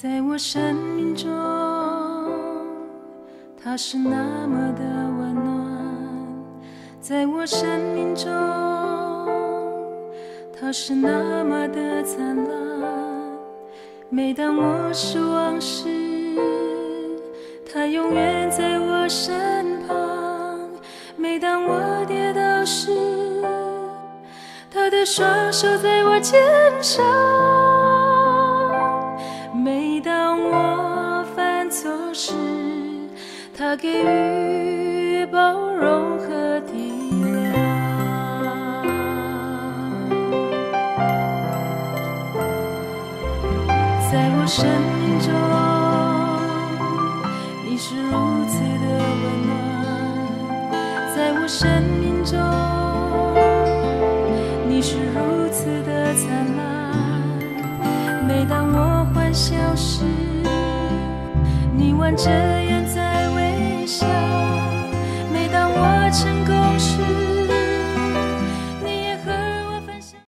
在我生命中，他是那么的温暖，在我生命中。它是那么的灿烂。每当我失望时，它永远在我身旁；每当我跌倒时，它的双手在我肩上。每当我犯错时，他给予包容在我生命中，你是如此的温暖；在我生命中，你是如此的灿烂。每当我欢笑时，你弯着眼